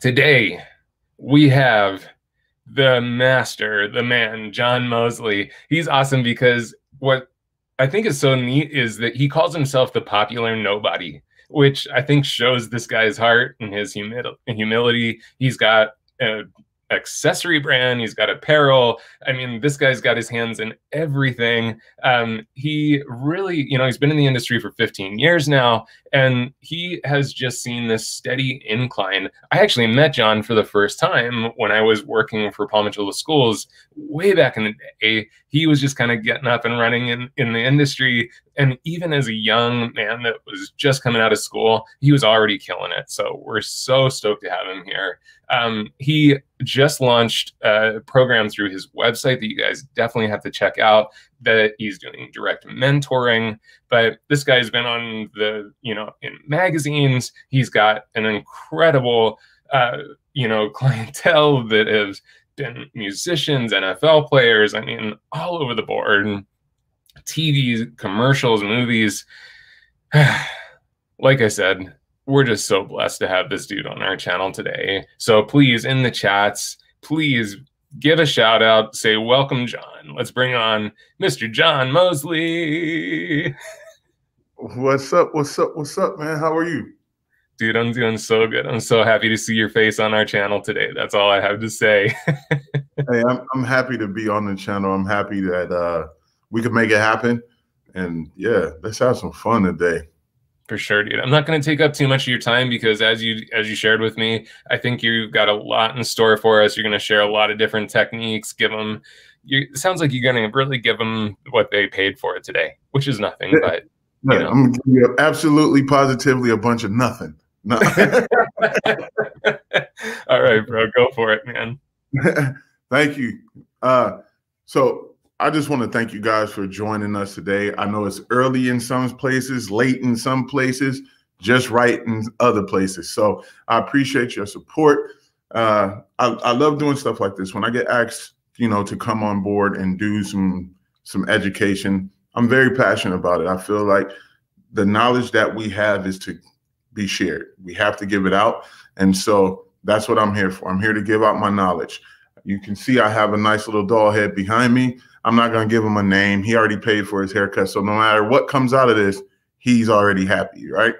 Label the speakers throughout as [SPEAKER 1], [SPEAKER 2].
[SPEAKER 1] today we have the master, the man, John Mosley. He's awesome because what I think is so neat is that he calls himself the popular nobody, which I think shows this guy's heart and his humility. He's got a accessory brand. He's got apparel. I mean, this guy's got his hands in everything. Um, he really, you know, he's been in the industry for 15 years now, and he has just seen this steady incline. I actually met John for the first time when I was working for Paul Mitchell Schools way back in the day. He was just kind of getting up and running in, in the industry. And even as a young man that was just coming out of school, he was already killing it. So we're so stoked to have him here. Um, he just launched a program through his website that you guys definitely have to check out that he's doing direct mentoring but this guy's been on the you know in magazines he's got an incredible uh, you know clientele that has been musicians nfl players i mean all over the board tv commercials movies like i said we're just so blessed to have this dude on our channel today so please in the chats please give a shout out, say, Welcome, John. Let's bring on Mr. John Mosley.
[SPEAKER 2] What's up? What's up? What's up, man? How are you?
[SPEAKER 1] Dude, I'm doing so good. I'm so happy to see your face on our channel today. That's all I have to say.
[SPEAKER 2] hey, I'm, I'm happy to be on the channel. I'm happy that uh, we could make it happen. And yeah, let's have some fun today.
[SPEAKER 1] For sure, dude. I'm not going to take up too much of your time because as you as you shared with me, I think you've got a lot in store for us. You're going to share a lot of different techniques. Give them. You, it sounds like you're going to really give them what they paid for it today, which is nothing. Yeah. But
[SPEAKER 2] you know. I'm to give you absolutely, positively a bunch of nothing. No.
[SPEAKER 1] All right, bro. Go for it, man.
[SPEAKER 2] Thank you. Uh, so I just want to thank you guys for joining us today. I know it's early in some places, late in some places, just right in other places. So I appreciate your support. Uh, I, I love doing stuff like this. When I get asked, you know, to come on board and do some some education, I'm very passionate about it. I feel like the knowledge that we have is to be shared. We have to give it out, and so that's what I'm here for. I'm here to give out my knowledge. You can see I have a nice little doll head behind me. I'm not going to give him a name. He already paid for his haircut. So no matter what comes out of this, he's already happy, right?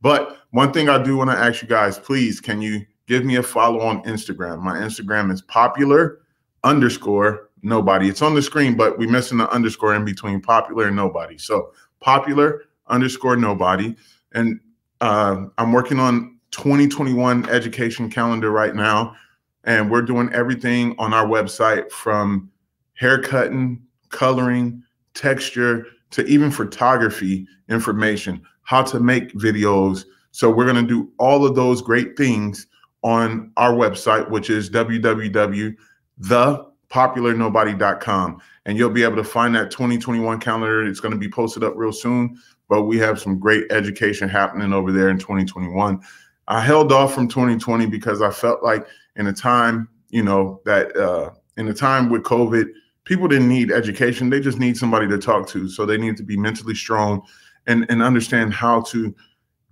[SPEAKER 2] But one thing I do want to ask you guys, please, can you give me a follow on Instagram? My Instagram is popular underscore nobody. It's on the screen, but we're missing the underscore in between popular and nobody. So popular underscore nobody. And uh, I'm working on 2021 education calendar right now. And we're doing everything on our website from haircutting, coloring, texture, to even photography information, how to make videos. So we're going to do all of those great things on our website, which is www.thepopularnobody.com. And you'll be able to find that 2021 calendar. It's going to be posted up real soon, but we have some great education happening over there in 2021. I held off from 2020 because I felt like in a time, you know, that uh, in a time with COVID, people didn't need education. They just need somebody to talk to. So they need to be mentally strong and and understand how to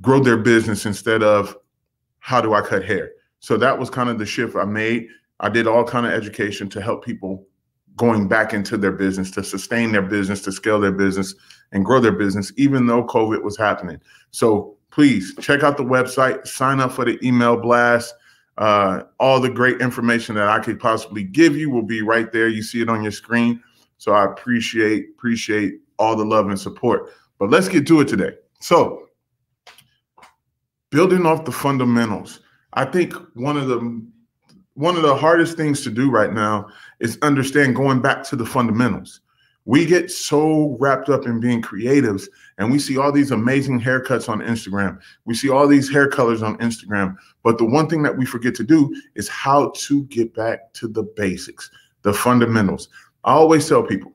[SPEAKER 2] grow their business instead of how do i cut hair? So that was kind of the shift i made. I did all kind of education to help people going back into their business to sustain their business to scale their business and grow their business even though covid was happening. So please check out the website. Sign up for the email blast uh, all the great information that I could possibly give you will be right there. You see it on your screen. So I appreciate appreciate all the love and support. But let's get to it today. So building off the fundamentals. I think one of the one of the hardest things to do right now is understand going back to the fundamentals. We get so wrapped up in being creatives and we see all these amazing haircuts on Instagram. We see all these hair colors on Instagram. But the one thing that we forget to do is how to get back to the basics, the fundamentals. I always tell people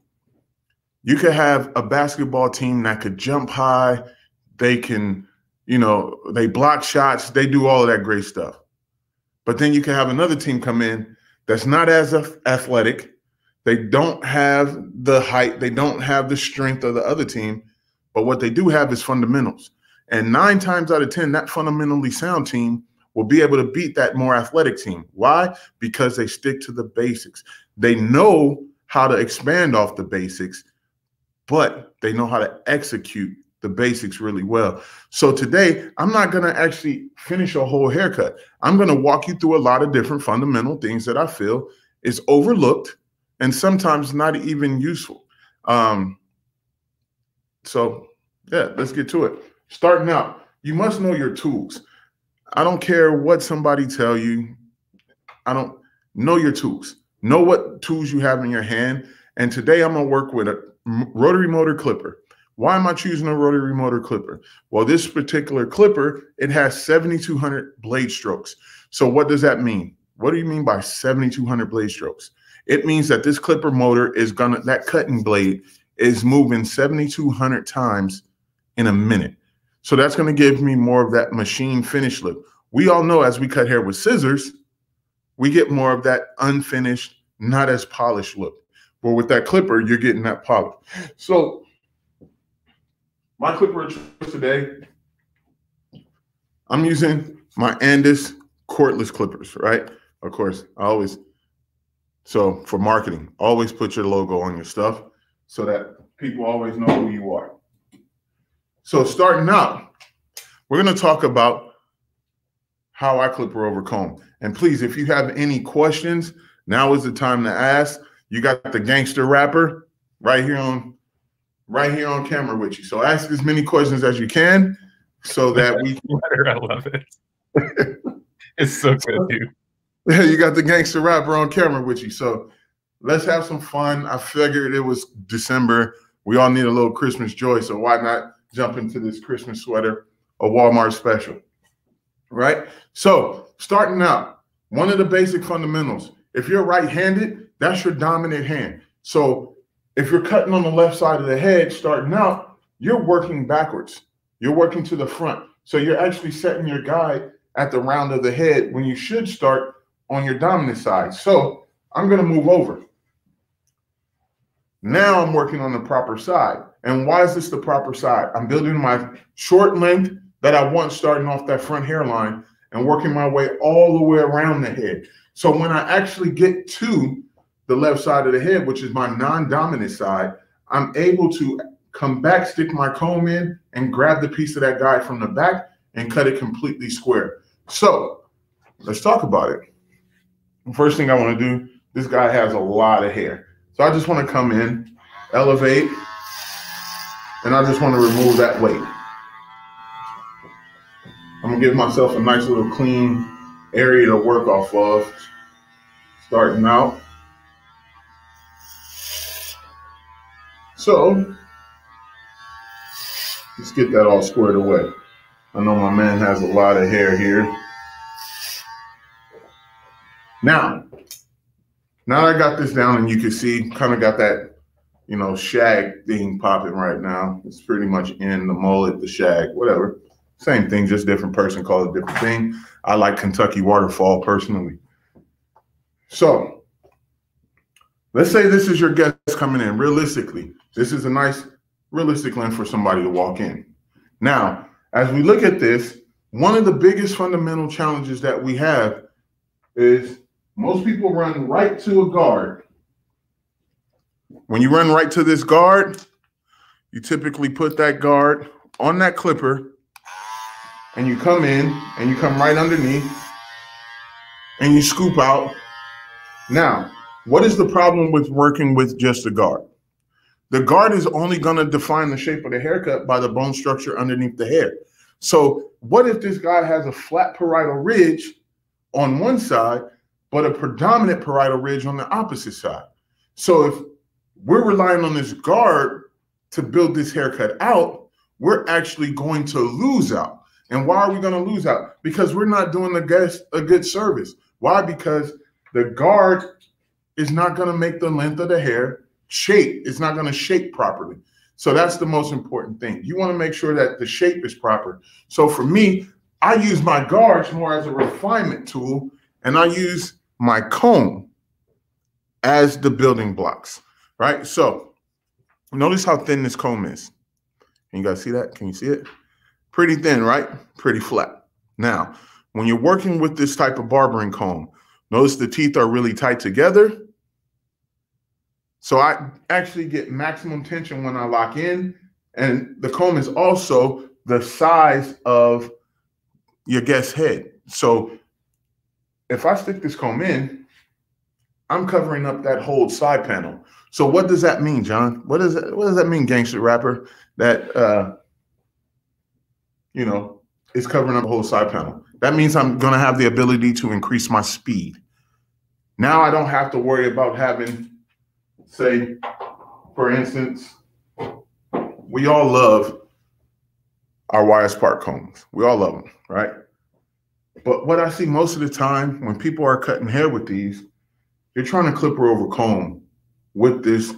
[SPEAKER 2] you could have a basketball team that could jump high, they can, you know, they block shots, they do all of that great stuff. But then you can have another team come in that's not as athletic they don't have the height, they don't have the strength of the other team, but what they do have is fundamentals. And nine times out of 10, that fundamentally sound team will be able to beat that more athletic team. Why? Because they stick to the basics. They know how to expand off the basics, but they know how to execute the basics really well. So today, I'm not going to actually finish a whole haircut. I'm going to walk you through a lot of different fundamental things that I feel is overlooked and sometimes not even useful. Um, so yeah, let's get to it. Starting out, you must know your tools. I don't care what somebody tell you. I don't know your tools. Know what tools you have in your hand. And today I'm gonna work with a rotary motor clipper. Why am I choosing a rotary motor clipper? Well, this particular clipper, it has 7,200 blade strokes. So what does that mean? What do you mean by 7,200 blade strokes? It means that this clipper motor is gonna, that cutting blade is moving 7,200 times in a minute. So that's gonna give me more of that machine finish look. We all know as we cut hair with scissors, we get more of that unfinished, not as polished look. But with that clipper, you're getting that polish. So my clipper today, I'm using my Andis cordless clippers, right? Of course, I always so for marketing, always put your logo on your stuff so that people always know who you are. So starting out, we're going to talk about how I clipper over comb. And please, if you have any questions, now is the time to ask. You got the gangster rapper right here on right here on camera with you. So ask as many questions as you can so that we can
[SPEAKER 1] I love it. it's so good, dude.
[SPEAKER 2] You got the gangster rapper on camera with you. So let's have some fun. I figured it was December. We all need a little Christmas joy. So why not jump into this Christmas sweater, a Walmart special? Right? So starting out, one of the basic fundamentals. If you're right-handed, that's your dominant hand. So if you're cutting on the left side of the head, starting out, you're working backwards. You're working to the front. So you're actually setting your guide at the round of the head when you should start on your dominant side. So I'm going to move over. Now I'm working on the proper side. And why is this the proper side? I'm building my short length that I want starting off that front hairline and working my way all the way around the head. So when I actually get to the left side of the head, which is my non-dominant side, I'm able to come back, stick my comb in, and grab the piece of that guy from the back and cut it completely square. So let's talk about it. First thing I want to do, this guy has a lot of hair. So I just want to come in, elevate, and I just want to remove that weight. I'm gonna give myself a nice little clean area to work off of. Starting out. So let's get that all squared away. I know my man has a lot of hair here. Now, now I got this down and you can see kind of got that, you know, shag thing popping right now. It's pretty much in the mullet, the shag, whatever. Same thing, just different person call it different thing. I like Kentucky waterfall personally. So let's say this is your guest coming in. Realistically, this is a nice realistic length for somebody to walk in. Now, as we look at this, one of the biggest fundamental challenges that we have is most people run right to a guard. When you run right to this guard, you typically put that guard on that clipper and you come in and you come right underneath and you scoop out. Now, what is the problem with working with just a guard? The guard is only going to define the shape of the haircut by the bone structure underneath the hair. So, what if this guy has a flat parietal ridge on one side but a predominant parietal ridge on the opposite side. So if we're relying on this guard to build this haircut out, we're actually going to lose out. And why are we going to lose out? Because we're not doing the guest a good service. Why? Because the guard is not going to make the length of the hair shape. It's not going to shape properly. So that's the most important thing. You want to make sure that the shape is proper. So for me, I use my guards more as a refinement tool, and I use my comb as the building blocks, right? So notice how thin this comb is. Can you guys see that? Can you see it? Pretty thin, right? Pretty flat. Now, when you're working with this type of barbering comb, notice the teeth are really tight together. So I actually get maximum tension when I lock in. And the comb is also the size of your guest's head. So if I stick this comb in, I'm covering up that whole side panel. So what does that mean, John? What does that, what does that mean, gangster rapper? That uh, you know, is covering up the whole side panel. That means I'm gonna have the ability to increase my speed. Now I don't have to worry about having, say, for instance, we all love our YS Park combs. We all love them, right? But what I see most of the time when people are cutting hair with these, they're trying to clip her over comb with this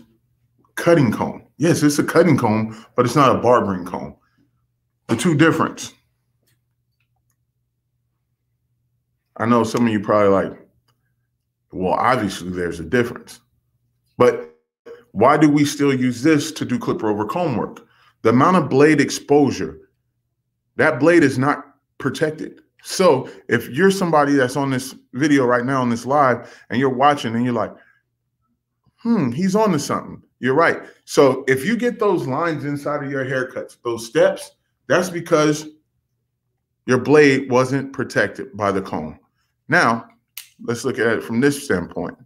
[SPEAKER 2] cutting comb. Yes, it's a cutting comb, but it's not a barbering comb. The two difference. I know some of you probably like, well, obviously there's a difference. But why do we still use this to do clipper over comb work? The amount of blade exposure, that blade is not protected. So if you're somebody that's on this video right now on this live and you're watching and you're like, hmm, he's on to something. You're right. So if you get those lines inside of your haircuts, those steps, that's because your blade wasn't protected by the comb. Now, let's look at it from this standpoint.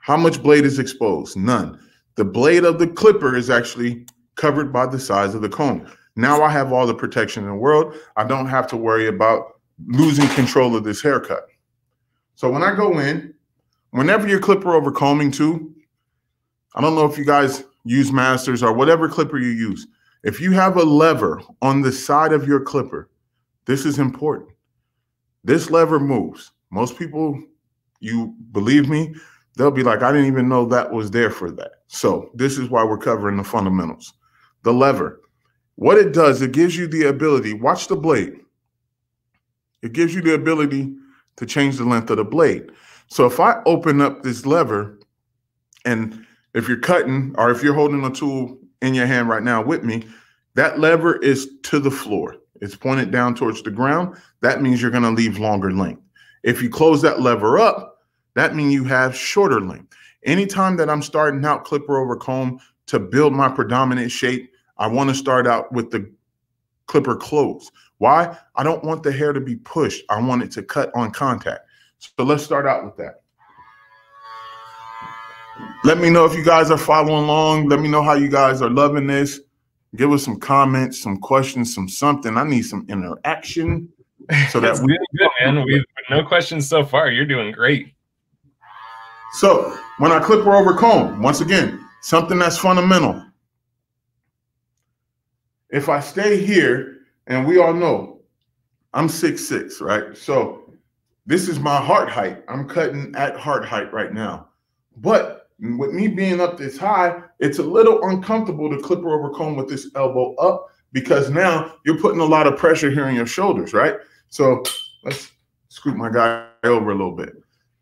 [SPEAKER 2] How much blade is exposed? None. The blade of the clipper is actually covered by the size of the comb. Now I have all the protection in the world. I don't have to worry about losing control of this haircut. So when I go in, whenever you're clipper over combing too, I don't know if you guys use masters or whatever clipper you use. If you have a lever on the side of your clipper, this is important. This lever moves. Most people, you believe me, they'll be like, I didn't even know that was there for that. So this is why we're covering the fundamentals. The lever, what it does, it gives you the ability, watch the blade. It gives you the ability to change the length of the blade. So if I open up this lever and if you're cutting or if you're holding a tool in your hand right now with me, that lever is to the floor. It's pointed down towards the ground. That means you're going to leave longer length. If you close that lever up, that means you have shorter length. Anytime that I'm starting out clipper over comb to build my predominant shape, I want to start out with the clipper closed. Why? I don't want the hair to be pushed. I want it to cut on contact. So let's start out with that. Let me know if you guys are following along. Let me know how you guys are loving this. Give us some comments, some questions, some something. I need some interaction
[SPEAKER 1] so that we good, man. We've no questions so far. You're doing great.
[SPEAKER 2] So when I clip her over comb, once again, something that's fundamental if I stay here, and we all know I'm six six, right? So this is my heart height. I'm cutting at heart height right now. But with me being up this high, it's a little uncomfortable to clip over comb with this elbow up because now you're putting a lot of pressure here on your shoulders, right? So let's scoot my guy over a little bit.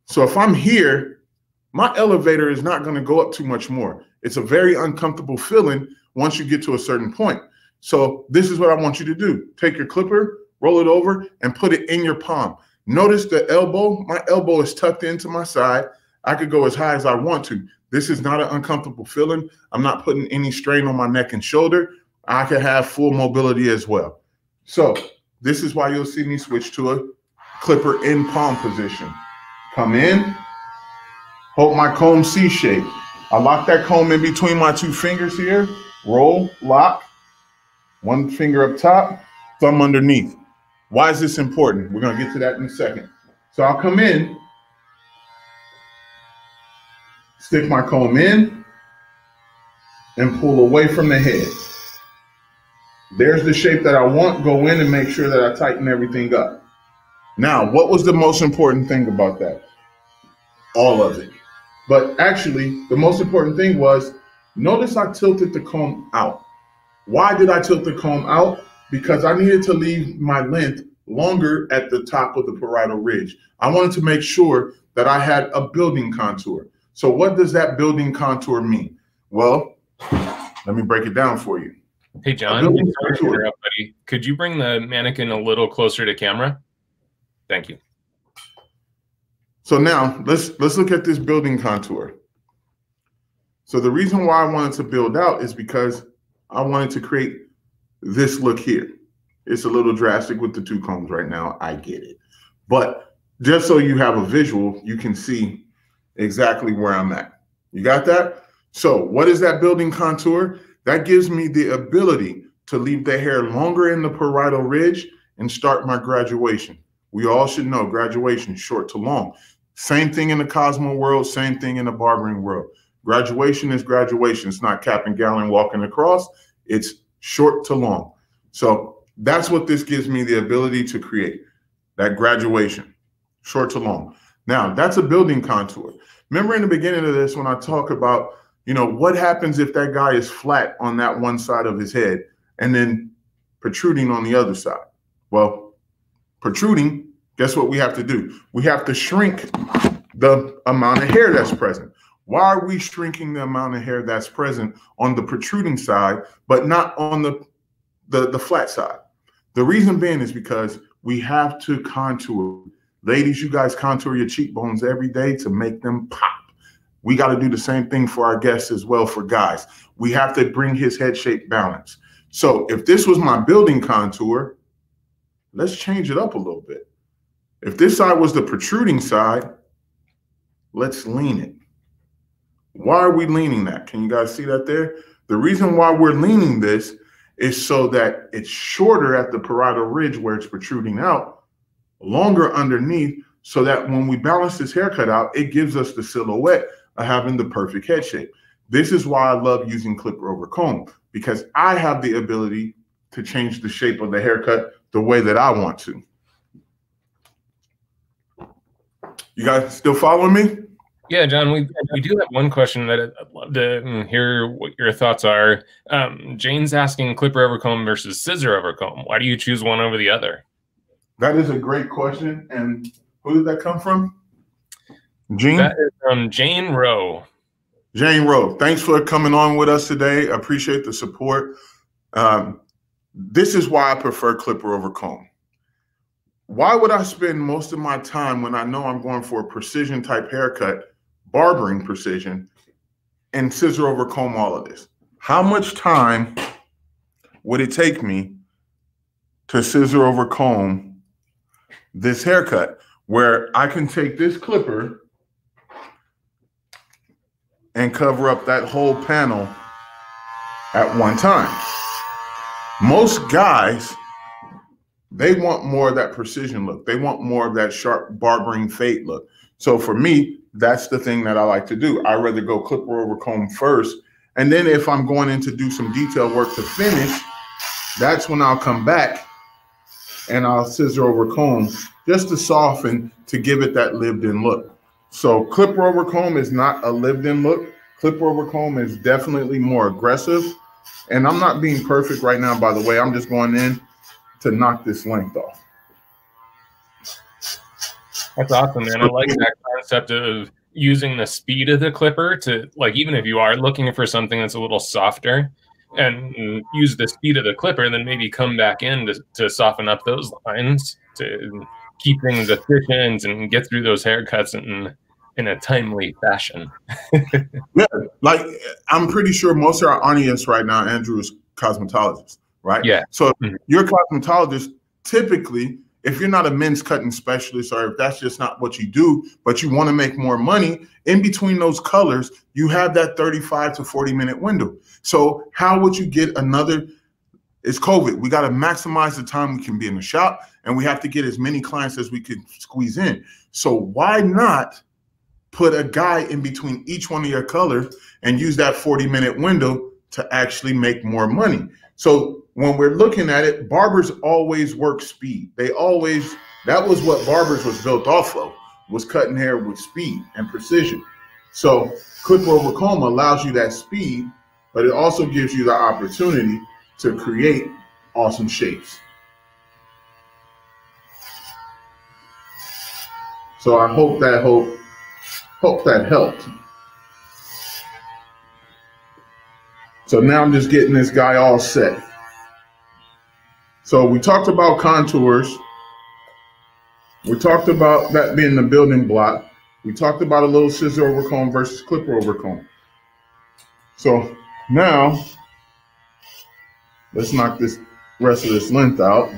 [SPEAKER 2] So if I'm here, my elevator is not going to go up too much more. It's a very uncomfortable feeling once you get to a certain point. So this is what I want you to do. Take your clipper, roll it over, and put it in your palm. Notice the elbow. My elbow is tucked into my side. I could go as high as I want to. This is not an uncomfortable feeling. I'm not putting any strain on my neck and shoulder. I can have full mobility as well. So this is why you'll see me switch to a clipper in palm position. Come in, hold my comb C shape. I lock that comb in between my two fingers here, roll, lock, one finger up top, thumb underneath. Why is this important? We're going to get to that in a second. So I'll come in, stick my comb in, and pull away from the head. There's the shape that I want. Go in and make sure that I tighten everything up. Now, what was the most important thing about that? All of it. But actually, the most important thing was notice I tilted the comb out. Why did I tilt the comb out? Because I needed to leave my length longer at the top of the parietal ridge. I wanted to make sure that I had a building contour. So what does that building contour mean? Well, let me break it down for you.
[SPEAKER 1] Hey, John, up, could you bring the mannequin a little closer to camera? Thank you.
[SPEAKER 2] So now let's let's look at this building contour. So the reason why I wanted to build out is because I wanted to create this look here. It's a little drastic with the two combs right now. I get it. But just so you have a visual, you can see exactly where I'm at. You got that? So what is that building contour? That gives me the ability to leave the hair longer in the parietal ridge and start my graduation. We all should know graduation short to long. Same thing in the Cosmo world, same thing in the barbering world. Graduation is graduation. It's not cap and walking across. It's short to long. So that's what this gives me the ability to create that graduation, short to long. Now that's a building contour. Remember in the beginning of this when I talk about, you know, what happens if that guy is flat on that one side of his head and then protruding on the other side? Well, protruding, guess what we have to do? We have to shrink the amount of hair that's present. Why are we shrinking the amount of hair that's present on the protruding side, but not on the, the, the flat side? The reason being is because we have to contour. Ladies, you guys contour your cheekbones every day to make them pop. We got to do the same thing for our guests as well for guys. We have to bring his head shape balance. So if this was my building contour, let's change it up a little bit. If this side was the protruding side, let's lean it. Why are we leaning that? Can you guys see that there? The reason why we're leaning this is so that it's shorter at the parietal ridge where it's protruding out, longer underneath, so that when we balance this haircut out, it gives us the silhouette of having the perfect head shape. This is why I love using clipper over comb because I have the ability to change the shape of the haircut the way that I want to. You guys still following me?
[SPEAKER 1] Yeah, John, we we do have one question that I'd love to mm, hear what your thoughts are. Um, Jane's asking clipper over comb versus scissor over comb. Why do you choose one over the other?
[SPEAKER 2] That is a great question. And who did that come from?
[SPEAKER 1] Jane? That is from Jane Rowe.
[SPEAKER 2] Jane Rowe, thanks for coming on with us today. I appreciate the support. Um, this is why I prefer clipper over comb. Why would I spend most of my time when I know I'm going for a precision type haircut barbering precision and scissor over comb all of this. How much time would it take me to scissor over comb this haircut where I can take this clipper and cover up that whole panel at one time. Most guys, they want more of that precision look. They want more of that sharp barbering fade look. So for me, that's the thing that I like to do. I rather go clipper over comb first. And then if I'm going in to do some detail work to finish, that's when I'll come back and I'll scissor over comb just to soften to give it that lived in look. So clipper over comb is not a lived in look. Clipper over comb is definitely more aggressive. And I'm not being perfect right now, by the way. I'm just going in to knock this length off.
[SPEAKER 1] That's awesome, man. I like that concept of using the speed of the clipper to like even if you are looking for something that's a little softer and use the speed of the clipper, then maybe come back in to, to soften up those lines to keep things efficient and get through those haircuts in in a timely fashion.
[SPEAKER 2] yeah, like I'm pretty sure most of our audience right now, Andrew is cosmetologist, right?
[SPEAKER 1] Yeah.
[SPEAKER 2] So mm-hmm. you're cosmetologist. Typically, if you're not a men's cutting specialist or if that's just not what you do, but you want to make more money, in between those colors, you have that 35 to 40 minute window. So how would you get another? It's COVID. We got to maximize the time we can be in the shop and we have to get as many clients as we can squeeze in. So why not put a guy in between each one of your colors and use that 40 minute window to actually make more money? So when we're looking at it, barbers always work speed. They always that was what barbers was built off of was cutting hair with speed and precision. So clipper over comb allows you that speed, but it also gives you the opportunity to create awesome shapes. So I hope that hope hope that helped. So now I'm just getting this guy all set. So we talked about contours. We talked about that being the building block. We talked about a little scissor over comb versus clipper over comb. So now let's knock this rest of this length out.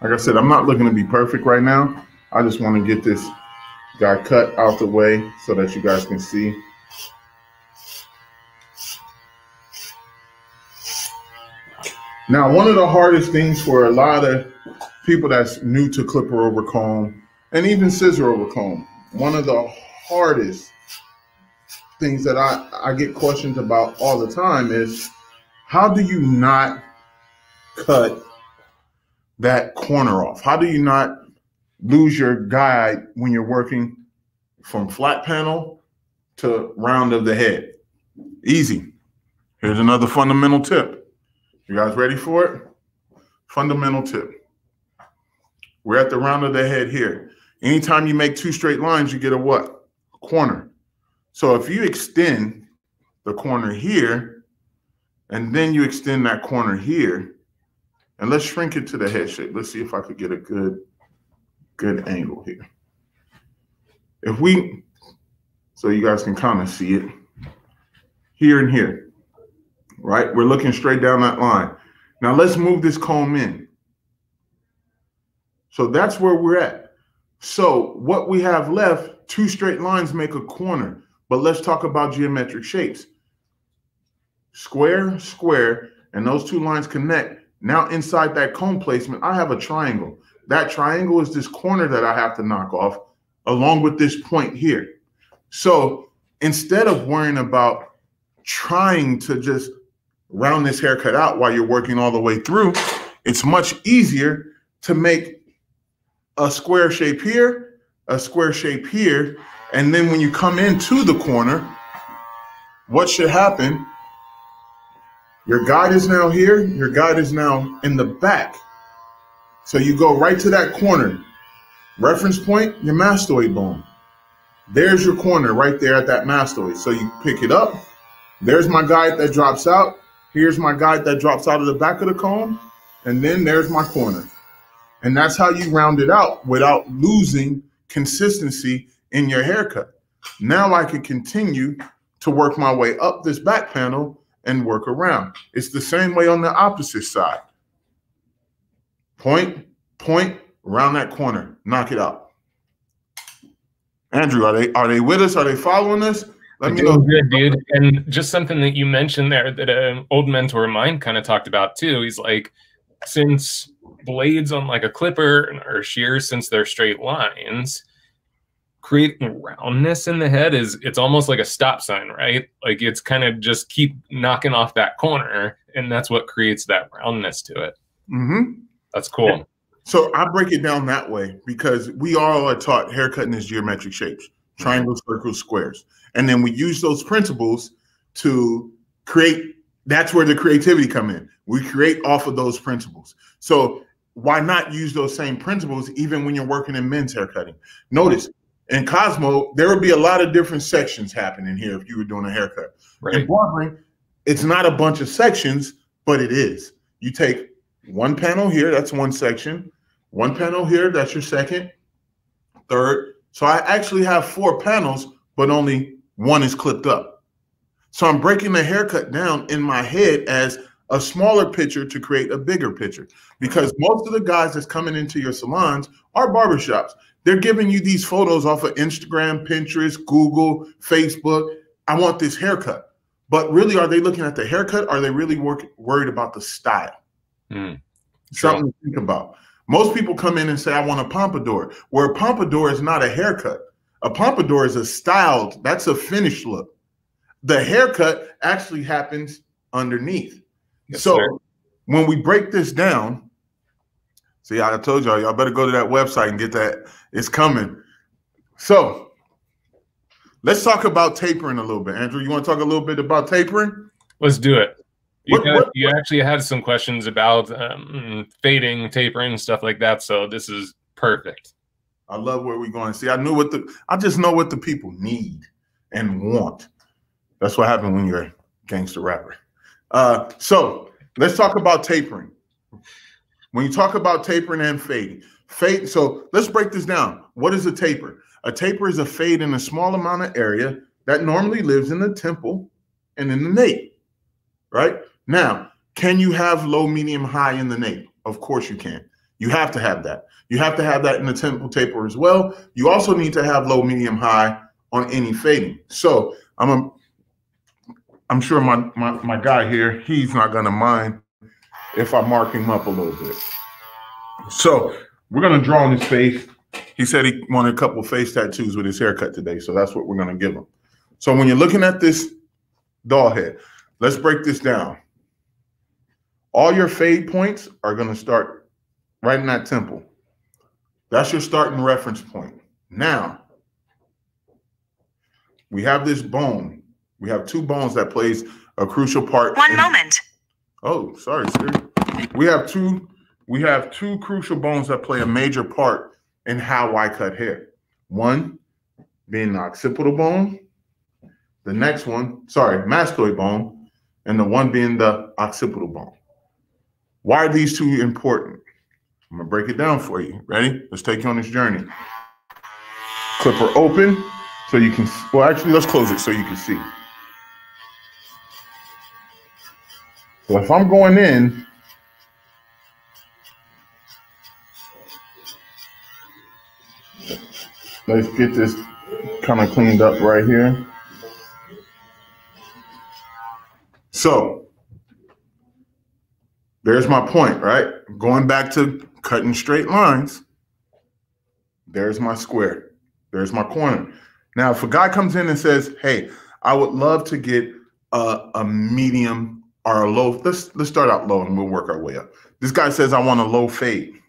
[SPEAKER 2] Like I said, I'm not looking to be perfect right now. I just want to get this guy cut out the way so that you guys can see. Now, one of the hardest things for a lot of people that's new to clipper over comb and even scissor over comb, one of the hardest things that I, I get questions about all the time is how do you not cut that corner off? How do you not lose your guide when you're working from flat panel to round of the head? Easy. Here's another fundamental tip. You guys ready for it? Fundamental tip. We're at the round of the head here. Anytime you make two straight lines, you get a what? A corner. So if you extend the corner here, and then you extend that corner here, and let's shrink it to the head shape. Let's see if I could get a good, good angle here. If we, so you guys can kind of see it, here and here right? We're looking straight down that line. Now let's move this comb in. So that's where we're at. So what we have left, two straight lines make a corner. But let's talk about geometric shapes. Square, square, and those two lines connect. Now inside that comb placement, I have a triangle. That triangle is this corner that I have to knock off along with this point here. So instead of worrying about trying to just round this haircut out while you're working all the way through, it's much easier to make a square shape here, a square shape here, and then when you come into the corner, what should happen? Your guide is now here, your guide is now in the back. So you go right to that corner. Reference point, your mastoid bone. There's your corner right there at that mastoid. So you pick it up. There's my guide that drops out. Here's my guide that drops out of the back of the comb. And then there's my corner. And that's how you round it out without losing consistency in your haircut. Now I can continue to work my way up this back panel and work around. It's the same way on the opposite side. Point, point, around that corner, knock it out. Andrew, are they are they with us? Are they following us?
[SPEAKER 1] Let me know. Good, dude. And just something that you mentioned there that an old mentor of mine kind of talked about too. He's like, since blades on like a clipper or shears, since they're straight lines, creating roundness in the head is it's almost like a stop sign, right? Like it's kind of just keep knocking off that corner, and that's what creates that roundness to it.
[SPEAKER 2] Mm-hmm.
[SPEAKER 1] That's cool.
[SPEAKER 2] So I break it down that way because we all are taught haircutting is geometric shapes, triangles, circles, squares. And then we use those principles to create. That's where the creativity come in. We create off of those principles. So why not use those same principles even when you're working in men's haircutting? Notice in Cosmo, there would be a lot of different sections happening here if you were doing a haircut. Right. In barbering, it's not a bunch of sections, but it is. You take one panel here, that's one section. One panel here, that's your second, third. So I actually have four panels, but only one is clipped up. So I'm breaking the haircut down in my head as a smaller picture to create a bigger picture because most of the guys that's coming into your salons are barbershops. They're giving you these photos off of Instagram, Pinterest, Google, Facebook. I want this haircut. But really, are they looking at the haircut? Are they really work, worried about the style?
[SPEAKER 1] Mm,
[SPEAKER 2] Something to think about. Most people come in and say, I want a pompadour, where a pompadour is not a haircut. A pompadour is a styled, that's a finished look. The haircut actually happens underneath. Yes, so sir. when we break this down, see, I told y'all, y'all better go to that website and get that. It's coming. So let's talk about tapering a little bit. Andrew, you want to talk a little bit about tapering?
[SPEAKER 1] Let's do it. You, what, what, you actually had some questions about um, fading, tapering, stuff like that. So this is perfect.
[SPEAKER 2] I love where we're going. See, I knew what the I just know what the people need and want. That's what happened when you're a gangster rapper. Uh, so let's talk about tapering. When you talk about tapering and fading, fade. So let's break this down. What is a taper? A taper is a fade in a small amount of area that normally lives in the temple and in the nape, right? Now, can you have low, medium, high in the nape? Of course you can. You have to have that. You have to have that in the temple taper as well. You also need to have low, medium, high on any fading. So I'm a, I'm sure my, my, my guy here, he's not gonna mind if I mark him up a little bit. So we're gonna draw on his face. He said he wanted a couple face tattoos with his haircut today, so that's what we're gonna give him. So when you're looking at this doll head, let's break this down. All your fade points are gonna start right in that temple. That's your starting reference point. Now, we have this bone. We have two bones that plays a crucial part.
[SPEAKER 3] One
[SPEAKER 2] in-
[SPEAKER 3] moment.
[SPEAKER 2] Oh, sorry, Siri. We have two. We have two crucial bones that play a major part in how I cut hair. One being the occipital bone. The next one, sorry, mastoid bone, and the one being the occipital bone. Why are these two important? I'm gonna break it down for you. Ready? Let's take you on this journey. Clipper open so you can. Well, actually, let's close it so you can see. So if I'm going in, let's get this kind of cleaned up right here. So there's my point, right? Going back to cutting straight lines. There's my square. There's my corner. Now, if a guy comes in and says, "Hey, I would love to get a, a medium or a low," let's let's start out low and we'll work our way up. This guy says, "I want a low fade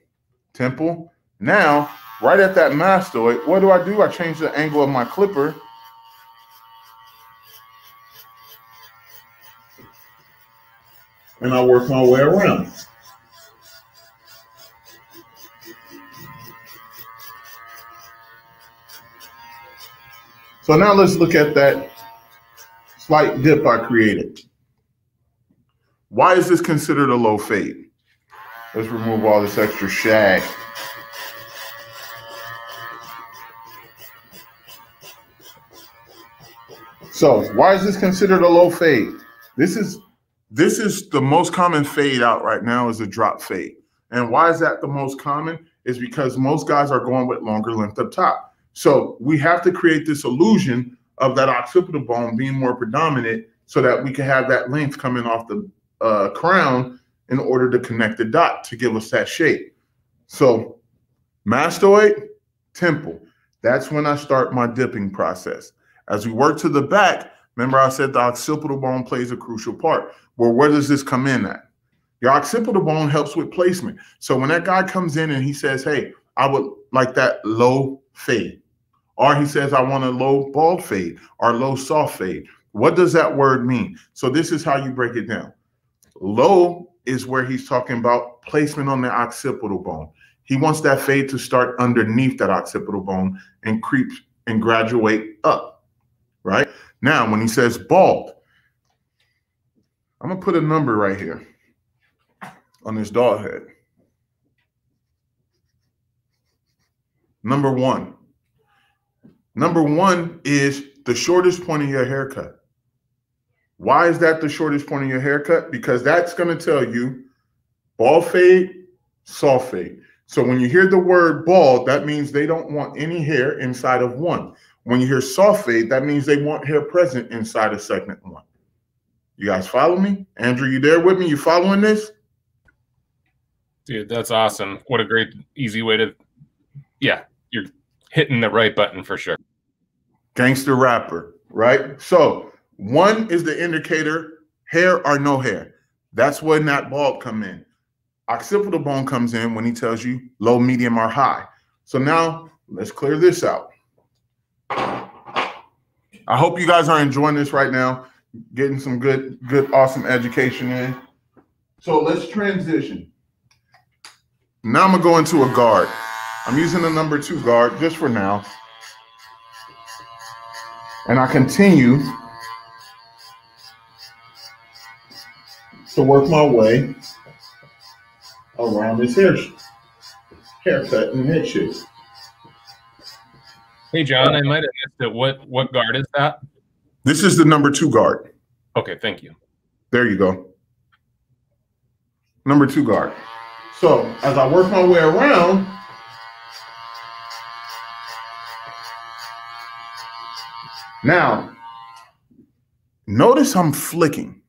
[SPEAKER 2] temple." Now, right at that mastoid, what do I do? I change the angle of my clipper. And I work my way around. So now let's look at that slight dip I created. Why is this considered a low fade? Let's remove all this extra shag. So why is this considered a low fade? This is this is the most common fade out right now is a drop fade. And why is that the most common? Is because most guys are going with longer length up top. So we have to create this illusion of that occipital bone being more predominant so that we can have that length coming off the uh, crown in order to connect the dot to give us that shape. So mastoid, temple. That's when I start my dipping process. As we work to the back, remember I said the occipital bone plays a crucial part. Well, where does this come in at? Your occipital bone helps with placement. So when that guy comes in and he says, hey, I would like that low fade, or he says, I want a low bald fade or low soft fade. What does that word mean? So this is how you break it down. Low is where he's talking about placement on the occipital bone. He wants that fade to start underneath that occipital bone and creep and graduate up, right? Now, when he says bald, I'm gonna put a number right here on this doll head. Number one. Number one is the shortest point of your haircut. Why is that the shortest point of your haircut? Because that's going to tell you ball fade, soft fade. So when you hear the word bald, that means they don't want any hair inside of one. When you hear soft fade, that means they want hair present inside of segment one. You guys follow me? Andrew, you there with me? You following this?
[SPEAKER 1] Dude, that's awesome. What a great, easy way to, yeah, you're hitting the right button for sure.
[SPEAKER 2] Gangster rapper, right? So one is the indicator, hair or no hair. That's when that bulb come in. Occipital bone comes in when he tells you low, medium, or high. So now let's clear this out. I hope you guys are enjoying this right now, getting some good, good, awesome education in. So let's transition. Now I'm gonna go into a guard. I'm using the number two guard just for now. And I continue to work my way around his hair, haircut and head shape.
[SPEAKER 1] Hey, John, I might have missed it. What what guard is that?
[SPEAKER 2] This is the number two guard.
[SPEAKER 1] Okay, thank you.
[SPEAKER 2] There you go. Number two guard. So as I work my way around, now notice I'm flicking.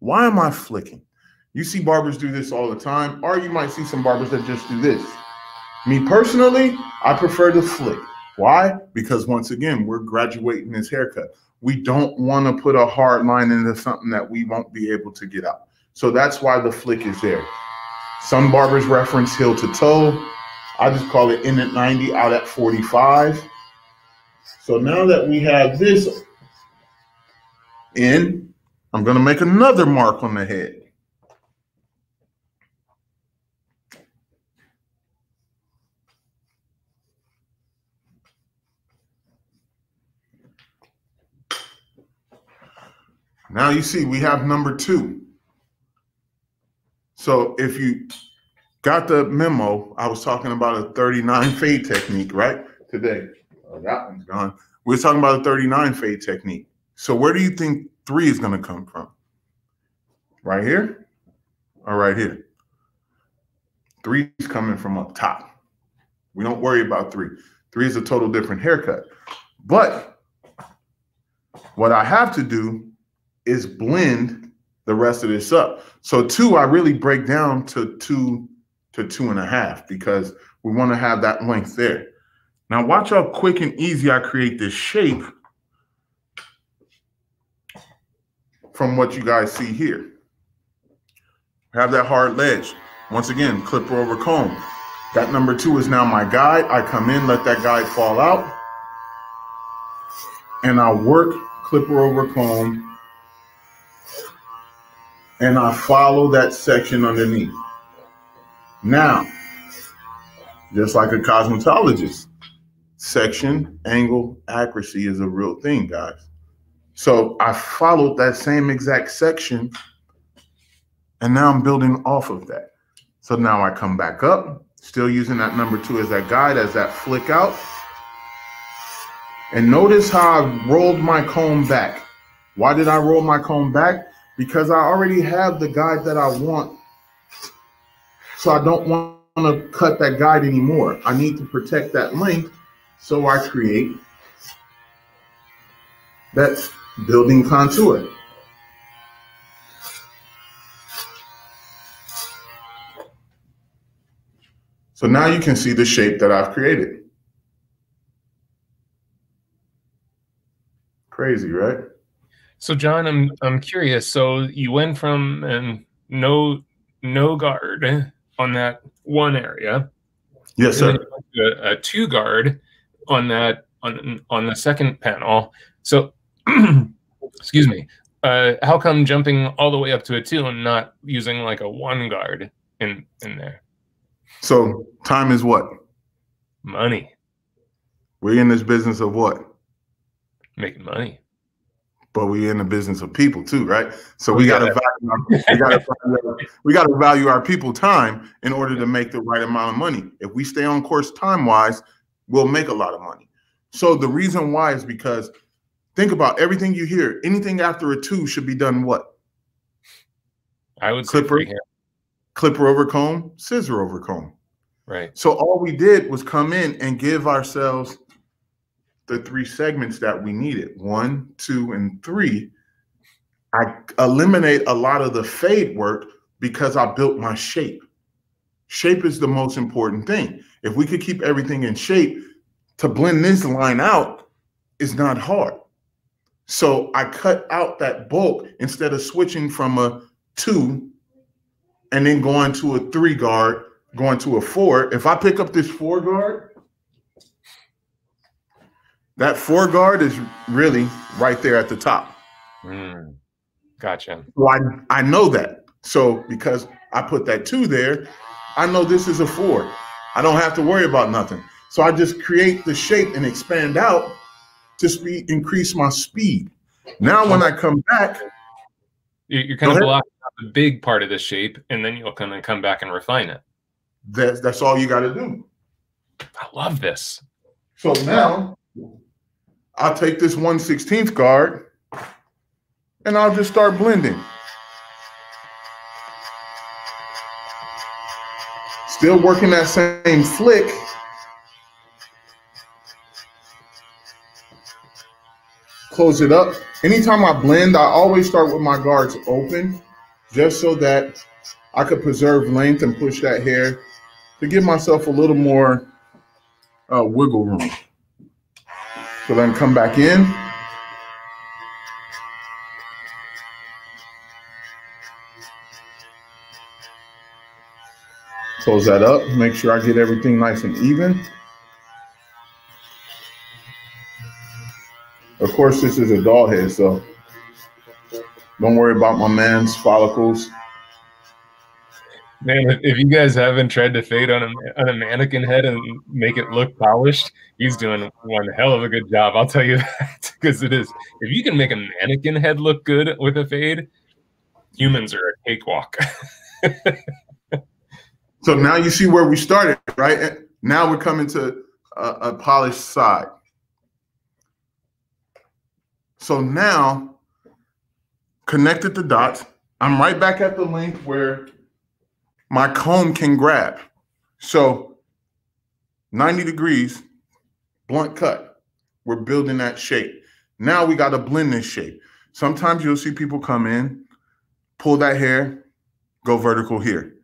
[SPEAKER 2] Why am I flicking? You see barbers do this all the time, or you might see some barbers that just do this. Me personally, I prefer to flick. Why? Because once again, we're graduating this haircut. We don't want to put a hard line into something that we won't be able to get out. So that's why the flick is there. Some barbers reference heel to toe. I just call it in at 90, out at 45. So now that we have this in, I'm going to make another mark on the head. Now you see we have number two. So if you got the memo, I was talking about a 39 fade technique, right? Today. Oh, that one's gone. We are talking about a 39 fade technique. So where do you think three is going to come from? Right here or right here? Three is coming from up top. We don't worry about three. Three is a total different haircut. But what I have to do is blend the rest of this up. So two, I really break down to two to two and a half because we want to have that length there. Now watch how quick and easy I create this shape from what you guys see here. Have that hard ledge. Once again, clipper over comb. That number two is now my guide. I come in, let that guide fall out. And I work clipper over comb and I follow that section underneath. Now, just like a cosmetologist, section, angle, accuracy is a real thing, guys. So I followed that same exact section, and now I'm building off of that. So now I come back up, still using that number two as that guide, as that flick out. And notice how I rolled my comb back. Why did I roll my comb back? because I already have the guide that I want. So I don't want to cut that guide anymore. I need to protect that length. So I create that building contour. So now you can see the shape that I've created. Crazy, right?
[SPEAKER 1] So John, I'm I'm curious. So you went from um, no no guard on that one area.
[SPEAKER 2] Yes, sir.
[SPEAKER 1] A, a, two guard on that on on the second panel. So excuse me. Uh, how come jumping all the way up to a two and not using like a one guard in in there?
[SPEAKER 2] So time is what?
[SPEAKER 1] Money.
[SPEAKER 2] We're in this business of what?
[SPEAKER 1] Making money
[SPEAKER 2] but we're in the business of people too, right? So we, we got to value our, we got to we got to value our people time in order to make the right amount of money. If we stay on course time wise, we'll make a lot of money. So the reason why is because think about everything you hear. Anything after a two should be done what?
[SPEAKER 1] I would
[SPEAKER 2] clipper, clipper over comb, scissor over comb.
[SPEAKER 1] Right.
[SPEAKER 2] So all we did was come in and give ourselves the three segments that we needed one, two, and three, I eliminate a lot of the fade work because I built my shape. Shape is the most important thing. If we could keep everything in shape, to blend this line out is not hard. So I cut out that bulk instead of switching from a two and then going to a three guard, going to a four. If I pick up this four guard, that four guard is really right there at the top.
[SPEAKER 1] Mm, gotcha.
[SPEAKER 2] Well, I, I know that. So because I put that two there, I know this is a four. I don't have to worry about nothing. So I just create the shape and expand out to speed, increase my speed. Now when I come back,
[SPEAKER 1] you're kind of blocking out the big part of the shape, and then you'll kind of come back and refine it.
[SPEAKER 2] That's that's all you got to do.
[SPEAKER 1] I love this.
[SPEAKER 2] So now I'll take this 116th guard and I'll just start blending. Still working that same flick. Close it up. Anytime I blend, I always start with my guards open just so that I could preserve length and push that hair to give myself a little more uh, wiggle room. So then come back in. Close that up, make sure I get everything nice and even. Of course, this is a doll head, so don't worry about my man's follicles.
[SPEAKER 1] Man, if you guys haven't tried to fade on a, on a mannequin head and make it look polished, he's doing one hell of a good job. I'll tell you that because it is. If you can make a mannequin head look good with a fade, humans are a cakewalk.
[SPEAKER 2] so now you see where we started, right? Now we're coming to a, a polished side. So now, connected the dots. I'm right back at the length where my comb can grab. So 90 degrees, blunt cut. We're building that shape. Now we got to blend this shape. Sometimes you'll see people come in, pull that hair, go vertical here.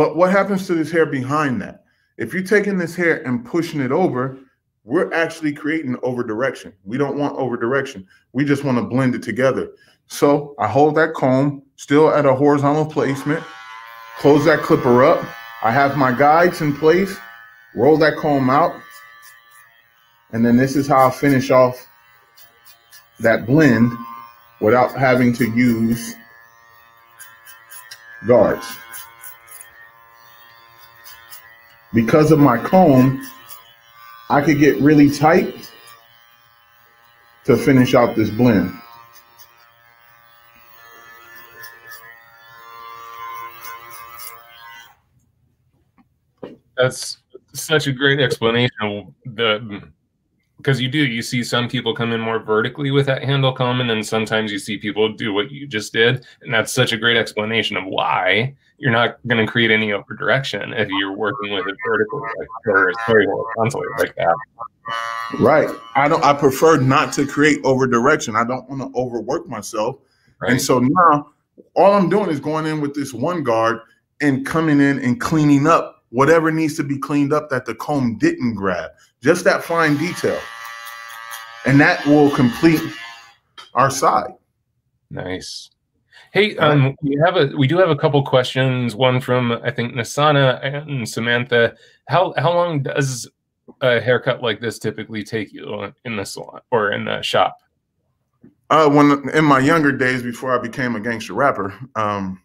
[SPEAKER 2] But what happens to this hair behind that? If you're taking this hair and pushing it over, we're actually creating over direction. We don't want over direction. We just want to blend it together. So I hold that comb still at a horizontal placement close that clipper up. I have my guides in place, roll that comb out, and then this is how I finish off that blend without having to use guards. Because of my comb, I could get really tight to finish out this blend.
[SPEAKER 1] That's such a great explanation the because you do you see some people come in more vertically with that handle coming and then sometimes you see people do what you just did and that's such a great explanation of why you're not going to create any over direction if you're working with it vertically like, or sorry, constantly like that.
[SPEAKER 2] Right. I don't i prefer not to create over direction. I don't want to overwork myself. Right. and so now all i'm doing is going in with this one guard and coming in and cleaning up whatever needs to be cleaned up that the comb didn't grab, just that fine detail. And that will complete our side.
[SPEAKER 1] Nice. Hey, um, we have a we do have a couple questions. One from I think Nasana and Samantha. How how long does a haircut like this typically take you in the salon or in the shop?
[SPEAKER 2] Uh, when in my younger days before I became a gangster rapper, um,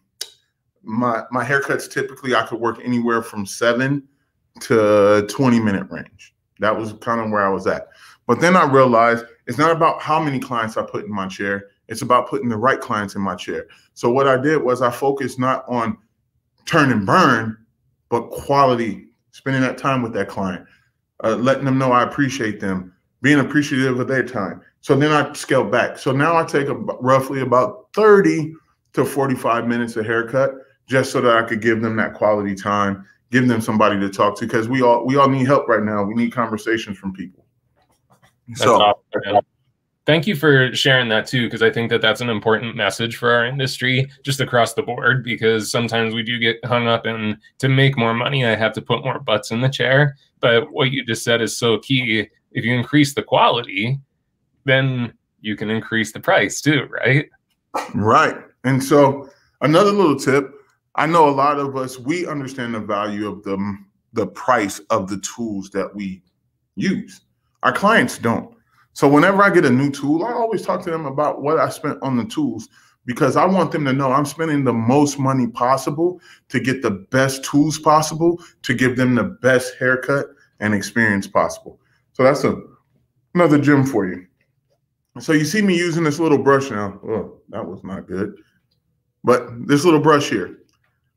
[SPEAKER 2] my my haircuts typically I could work anywhere from seven to 20 minute range. That was kind of where I was at. But then I realized it's not about how many clients I put in my chair. It's about putting the right clients in my chair. So what I did was I focused not on turn and burn, but quality, spending that time with that client, uh, letting them know I appreciate them, being appreciative of their time. So then I scaled back. So now I take a, roughly about 30 to 45 minutes a haircut just so that I could give them that quality time, give them somebody to talk to because we all we all need help right now. We need conversations from people.
[SPEAKER 1] That's so awesome. thank you for sharing that too because I think that that's an important message for our industry just across the board because sometimes we do get hung up in to make more money I have to put more butts in the chair, but what you just said is so key. If you increase the quality, then you can increase the price too, right?
[SPEAKER 2] Right. And so another little tip I know a lot of us we understand the value of the the price of the tools that we use. Our clients don't. So whenever I get a new tool, I always talk to them about what I spent on the tools because I want them to know I'm spending the most money possible to get the best tools possible to give them the best haircut and experience possible. So that's a another gem for you. So you see me using this little brush now. Oh, that was not good. But this little brush here.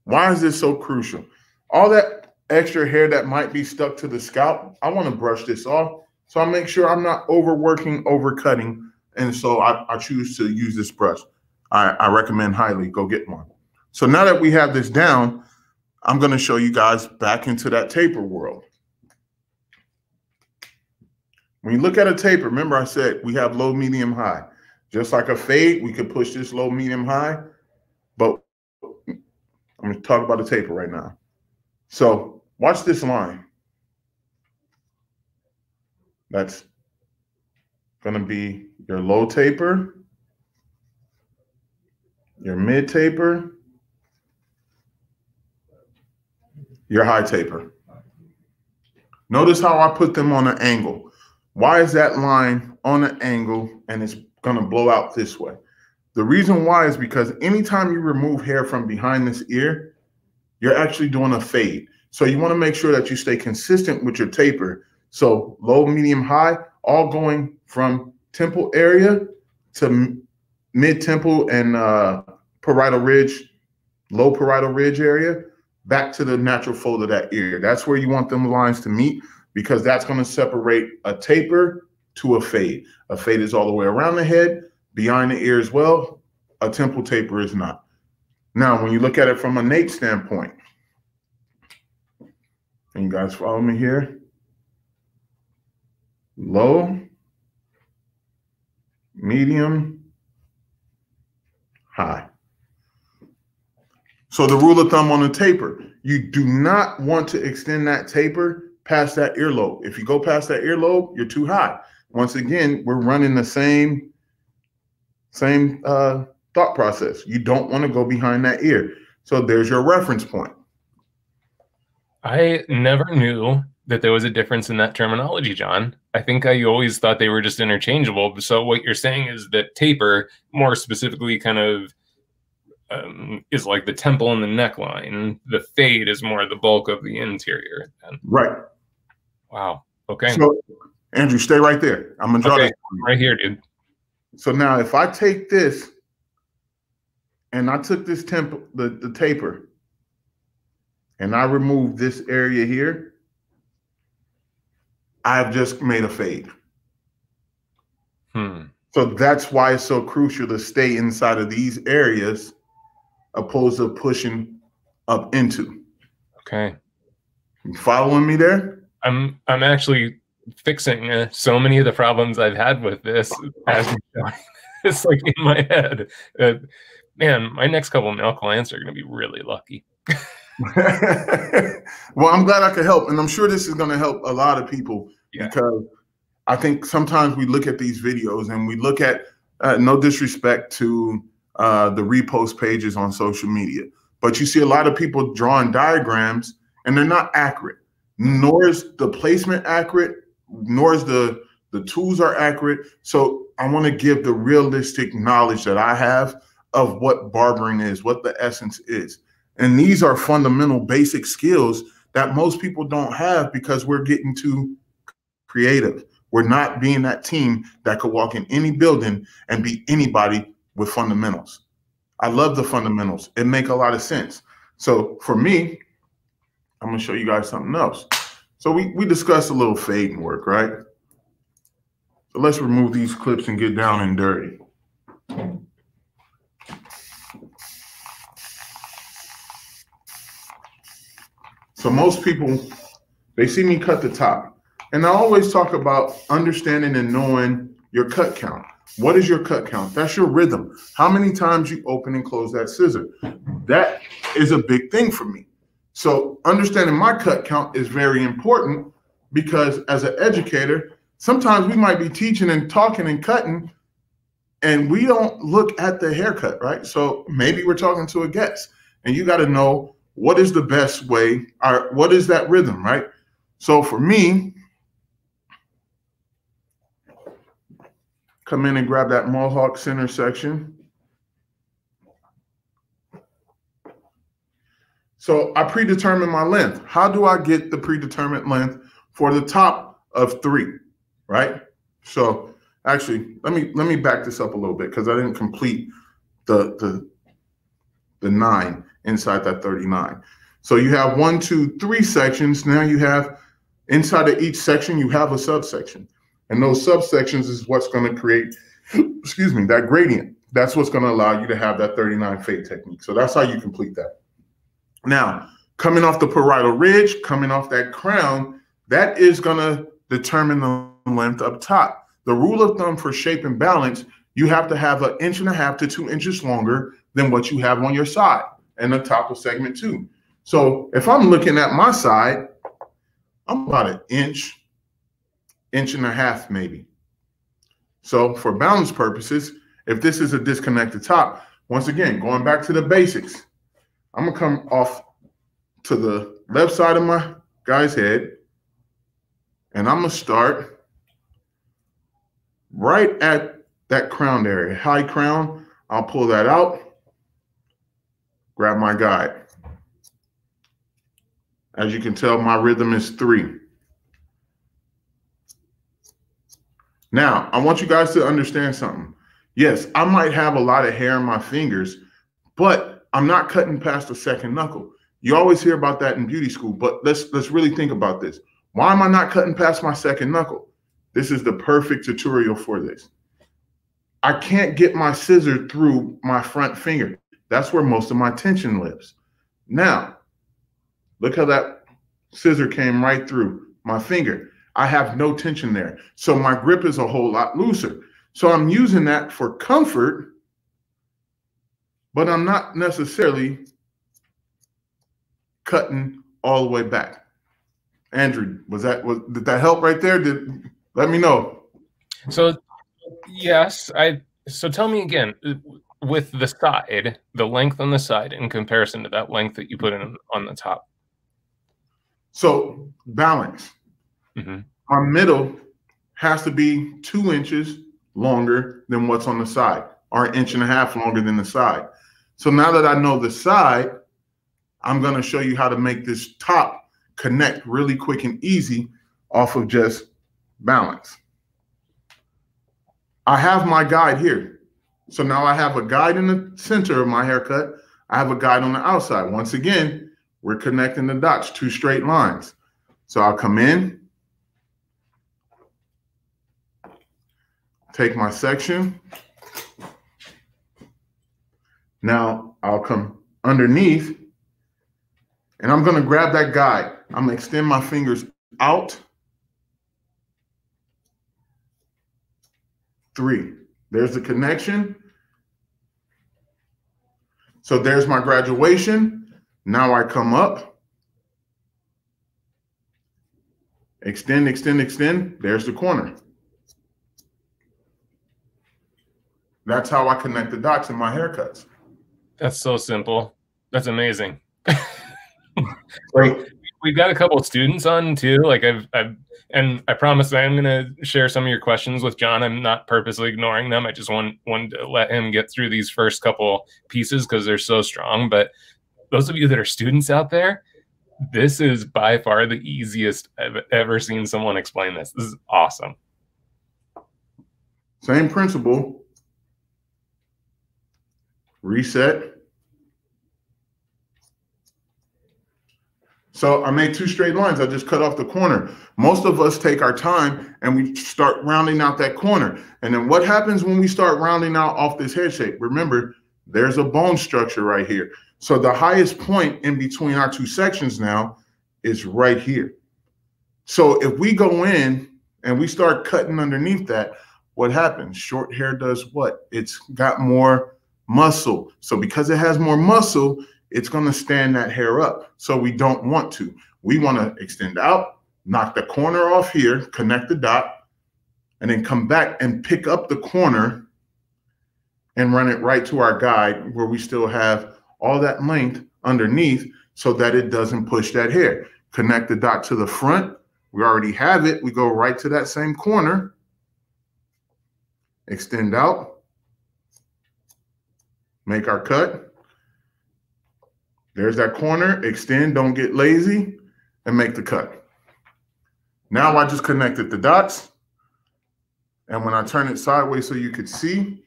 [SPEAKER 2] Why is this so crucial? All that extra hair that might be stuck to the scalp, I want to brush this off. So I make sure I'm not overworking, overcutting. And so I, I choose to use this brush. I, I recommend highly go get one. So now that we have this down, I'm going to show you guys back into that taper world. When you look at a taper, remember I said we have low, medium, high. Just like a fade, we could push this low, medium, high. But going to talk about the taper right now. So watch this line. That's going to be your low taper, your mid taper, your high taper. Notice how I put them on an angle. Why is that line on an angle and it's going to blow out this way? The reason why is because anytime you remove hair from behind this ear, you're actually doing a fade. So you want to make sure that you stay consistent with your taper. So low, medium, high, all going from temple area to mid temple and uh, parietal ridge, low parietal ridge area, back to the natural fold of that ear. That's where you want them lines to meet because that's going to separate a taper to a fade. A fade is all the way around the head, behind the ear as well. A temple taper is not. Now, when you look at it from a nape standpoint, and you guys follow me here, low, medium, high. So the rule of thumb on a taper, you do not want to extend that taper past that earlobe. If you go past that earlobe, you're too high. Once again, we're running the same same uh, thought process. You don't want to go behind that ear. So there's your reference point.
[SPEAKER 1] I never knew that there was a difference in that terminology, John. I think I always thought they were just interchangeable. So what you're saying is that taper, more specifically, kind of um, is like the temple and the neckline. The fade is more the bulk of the interior. Then.
[SPEAKER 2] Right.
[SPEAKER 1] Wow. Okay.
[SPEAKER 2] So, Andrew, stay right there. I'm gonna draw okay. this
[SPEAKER 1] right here, dude.
[SPEAKER 2] So now, if I take this and I took this temple, the, the taper, and I remove this area here, I've just made a fade.
[SPEAKER 1] Hmm.
[SPEAKER 2] So that's why it's so crucial to stay inside of these areas opposed to pushing up into.
[SPEAKER 1] Okay.
[SPEAKER 2] You following me there?
[SPEAKER 1] I'm I'm actually fixing uh, so many of the problems I've had with this as it's like in my head. Uh, man, my next couple male clients are going to be really lucky.
[SPEAKER 2] well, I'm glad I could help, and I'm sure this is going to help a lot of people yeah. because I think sometimes we look at these videos and we look at uh, no disrespect to uh, the repost pages on social media. But you see a lot of people drawing diagrams and they're not accurate. Nor is the placement accurate, nor is the the tools are accurate. So I want to give the realistic knowledge that I have of what barbering is, what the essence is. And these are fundamental basic skills that most people don't have because we're getting too creative. We're not being that team that could walk in any building and be anybody with fundamentals. I love the fundamentals. It make a lot of sense. So for me, I'm gonna show you guys something else. So we we discussed a little fading work, right? So let's remove these clips and get down and dirty. So most people, they see me cut the top. And I always talk about understanding and knowing your cut count. What is your cut count? That's your rhythm. How many times you open and close that scissor? That is a big thing for me. So understanding my cut count is very important because as an educator, sometimes we might be teaching and talking and cutting and we don't look at the haircut, right? So maybe we're talking to a guest and you got to know what is the best way or what is that rhythm, right? So for me, Come in and grab that Mohawk center section. So I predetermine my length. How do I get the predetermined length for the top of three, right? So actually, let me let me back this up a little bit because I didn't complete the the the nine inside that 39. So you have one, two, three sections. Now you have inside of each section, you have a subsection. And those subsections is what's going to create, excuse me, that gradient. That's what's going to allow you to have that 39 fade technique. So that's how you complete that. Now, coming off the parietal ridge, coming off that crown, that is going to determine the length up top. The rule of thumb for shape and balance, you have to have an inch and a half to two inches longer than what you have on your side and the top of segment two. So if I'm looking at my side, I'm about an inch, inch and a half maybe. So for balance purposes, if this is a disconnected top, once again, going back to the basics, I'm gonna come off to the left side of my guy's head, and I'm gonna start right at that crown area, high crown. I'll pull that out, grab my guide. As you can tell, my rhythm is three. Now, I want you guys to understand something. Yes, I might have a lot of hair in my fingers, but I'm not cutting past the second knuckle. You always hear about that in beauty school, but let's let's really think about this. Why am I not cutting past my second knuckle? This is the perfect tutorial for this. I can't get my scissor through my front finger. That's where most of my tension lives. Now, look how that scissor came right through my finger. I have no tension there. So my grip is a whole lot looser. So I'm using that for comfort, but I'm not necessarily cutting all the way back. Andrew, was that was did that help right there? Did let me know.
[SPEAKER 1] So yes, I so tell me again with the side, the length on the side in comparison to that length that you put in on the top.
[SPEAKER 2] So balance. Mm-hmm. My middle has to be two inches longer than what's on the side, or an inch and a half longer than the side. So now that I know the side, I'm going to show you how to make this top connect really quick and easy off of just balance. I have my guide here. So now I have a guide in the center of my haircut. I have a guide on the outside. Once again, we're connecting the dots, two straight lines. So I'll come in, take my section. Now I'll come underneath and I'm gonna grab that guy. I'm gonna extend my fingers out. Three, there's the connection. So there's my graduation. Now I come up. Extend, extend, extend. There's the corner. That's how I connect the dots in my haircuts.
[SPEAKER 1] That's so simple. That's amazing. like we've got a couple of students on too. Like I've, I've, and I promise I am going to share some of your questions with John. I'm not purposely ignoring them. I just want wanted to let him get through these first couple pieces because they're so strong. But those of you that are students out there, this is by far the easiest I've ever seen someone explain this. This is awesome.
[SPEAKER 2] Same principle. Reset. So I made two straight lines. I just cut off the corner. Most of us take our time and we start rounding out that corner. And then what happens when we start rounding out off this head shape? Remember, there's a bone structure right here. So the highest point in between our two sections now is right here. So if we go in and we start cutting underneath that, what happens? Short hair does what? It's got more muscle. So because it has more muscle, it's going to stand that hair up. So we don't want to. We want to extend out, knock the corner off here, connect the dot, and then come back and pick up the corner and run it right to our guide where we still have all that length underneath so that it doesn't push that hair. Connect the dot to the front. We already have it. We go right to that same corner. Extend out. Make our cut. There's that corner, extend, don't get lazy, and make the cut. Now I just connected the dots. And when I turn it sideways so you could see,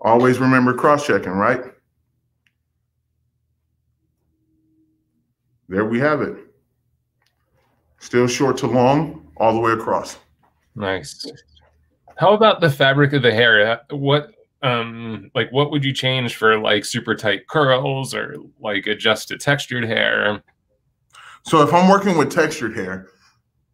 [SPEAKER 2] always remember cross-checking, right? there we have it. Still short to long, all the way across.
[SPEAKER 1] Nice. How about the fabric of the hair? What um like what would you change for like super tight curls or like adjusted textured hair?
[SPEAKER 2] So if I'm working with textured hair,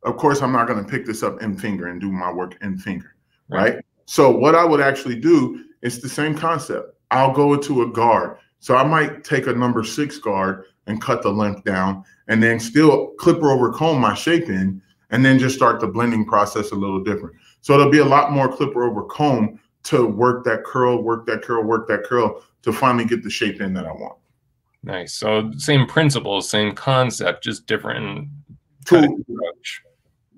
[SPEAKER 2] of course I'm not going to pick this up in finger and do my work in finger, right? right? So what I would actually do is the same concept. I'll go into a guard. So I might take a number six guard and cut the length down and then still clipper over comb my shape in and then just start the blending process a little different. So it'll be a lot more clipper over comb to work that curl, work that curl, work that curl to finally get the shape in that I want.
[SPEAKER 1] Nice. So same principles, same concept, just different tool approach.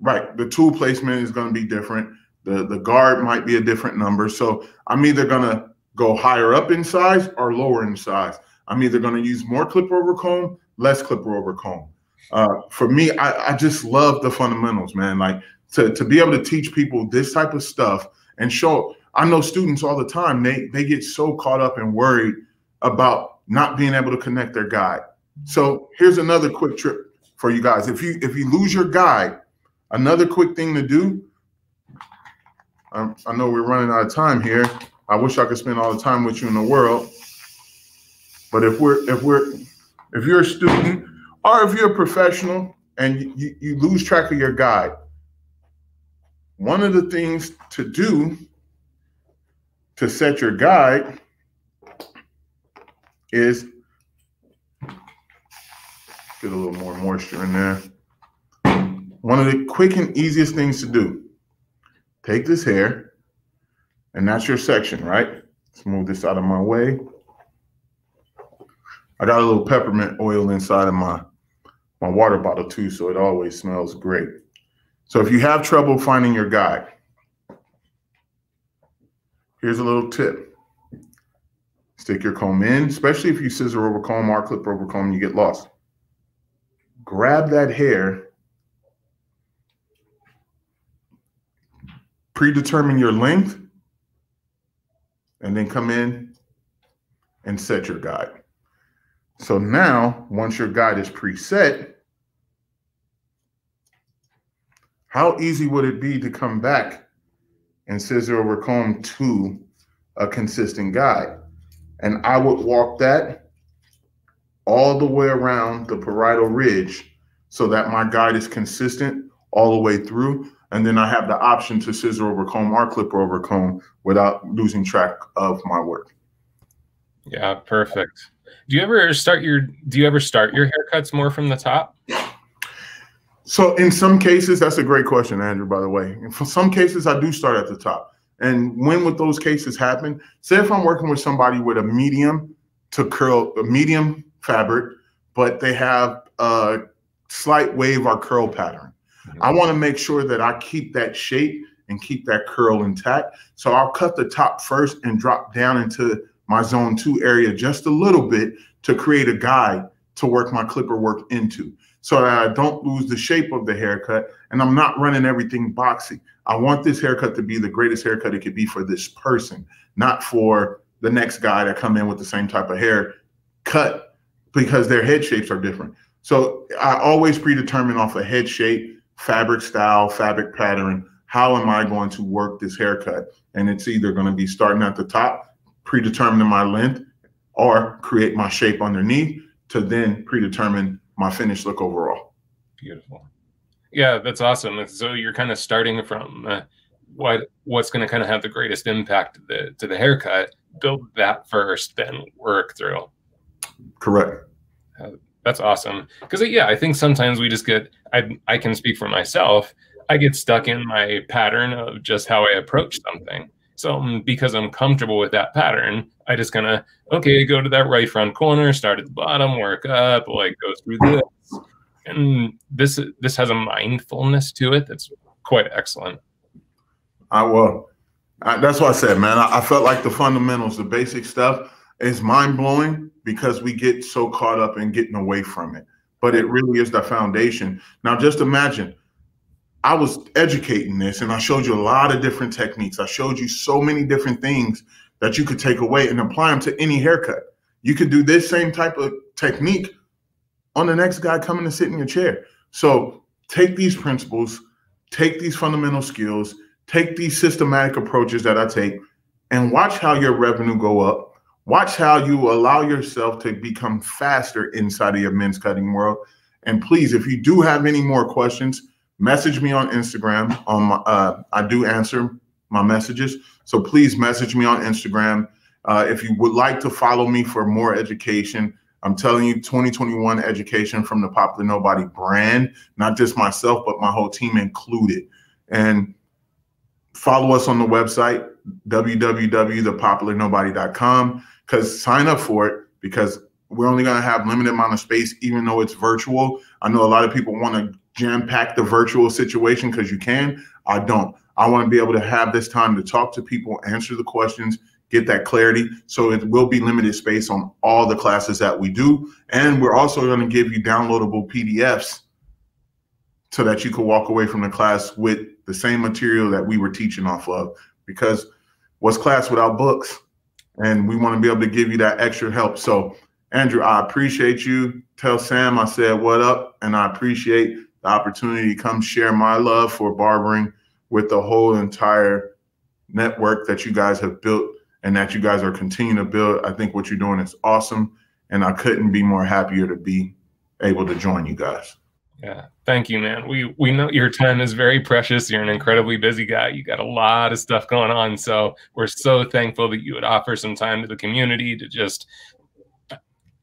[SPEAKER 2] Right. The tool placement is going to be different. The the guard might be a different number. So I'm either going to go higher up in size or lower in size. I'm either going to use more clipper over comb, less clipper over comb. Uh, for me, I, I just love the fundamentals, man. Like to, to be able to teach people this type of stuff and show. I know students all the time, they they get so caught up and worried about not being able to connect their guide. So here's another quick trip for you guys. If you if you lose your guide, another quick thing to do. Um, I know we're running out of time here. I wish I could spend all the time with you in the world. But if we're if we're if you're a student or if you're a professional and you, you lose track of your guide, one of the things to do to set your guide is get a little more moisture in there. One of the quick and easiest things to do, take this hair, and that's your section, right? Let's move this out of my way. I got a little peppermint oil inside of my, my water bottle too, so it always smells great. So if you have trouble finding your guide, here's a little tip. Stick your comb in, especially if you scissor over comb or clip over comb, you get lost. Grab that hair, predetermine your length, and then come in and set your guide. So now, once your guide is preset, how easy would it be to come back and scissor over comb to a consistent guide? And I would walk that all the way around the parietal ridge so that my guide is consistent all the way through. And then I have the option to scissor over comb or clipper over comb without losing track of my work.
[SPEAKER 1] Yeah, perfect. Do you ever start your do you ever start your haircuts more from the top?
[SPEAKER 2] So in some cases, that's a great question, Andrew, by the way. And for some cases, I do start at the top. And when would those cases happen? Say if I'm working with somebody with a medium to curl, a medium fabric, but they have a slight wave or curl pattern. Mm-hmm. I want to make sure that I keep that shape and keep that curl intact. So I'll cut the top first and drop down into my zone two area just a little bit to create a guide to work my clipper work into so that I don't lose the shape of the haircut and I'm not running everything boxy. I want this haircut to be the greatest haircut it could be for this person, not for the next guy that come in with the same type of hair cut because their head shapes are different. So I always predetermine off a head shape, fabric style, fabric pattern. How am I going to work this haircut? And it's either going to be starting at the top predetermining my length or create my shape underneath to then predetermine my finished look overall.
[SPEAKER 1] Beautiful. Yeah, that's awesome. So you're kind of starting from uh, what what's going to kind of have the greatest impact to the to the haircut. Build that first, then work through.
[SPEAKER 2] Correct.
[SPEAKER 1] Uh, that's awesome. Because yeah, I think sometimes we just get. I I can speak for myself. I get stuck in my pattern of just how I approach something. So um, because I'm comfortable with that pattern, I just kind of okay, go to that right front corner, start at the bottom, work up, like go through this, and this this has a mindfulness to it that's quite excellent.
[SPEAKER 2] I will. I, that's what I said, man. I, I felt like the fundamentals, the basic stuff, is mind blowing because we get so caught up in getting away from it. But it really is the foundation. Now, just imagine I was educating this and I showed you a lot of different techniques. I showed you so many different things that you could take away and apply them to any haircut. You could do this same type of technique on the next guy coming to sit in your chair. So take these principles, take these fundamental skills, take these systematic approaches that I take, and watch how your revenue go up. Watch how you allow yourself to become faster inside of your men's cutting world. And please, if you do have any more questions, message me on Instagram. On my, uh, I do answer my messages, so please message me on Instagram. Uh, if you would like to follow me for more education, I'm telling you, 2021 education from the Popular Nobody brand, not just myself, but my whole team included. And follow us on the website, www.thepopularnobody.com, because sign up for it because we're only going to have limited amount of space, even though it's virtual. I know a lot of people want to jam pack the virtual situation because you can. I don't. I want to be able to have this time to talk to people, answer the questions, get that clarity. So it will be limited space on all the classes that we do. And we're also going to give you downloadable PDFs so that you can walk away from the class with the same material that we were teaching off of. Because what's class without books? And we want to be able to give you that extra help. So, Andrew, I appreciate you. Tell Sam I said what up, and I appreciate the opportunity to come share my love for barbering with the whole entire network that you guys have built and that you guys are continuing to build. I think what you're doing is awesome. And I couldn't be more happier to be able to join you guys.
[SPEAKER 1] Yeah. Thank you, man. We we know your time is very precious. You're an incredibly busy guy. You got a lot of stuff going on. So we're so thankful that you would offer some time to the community to just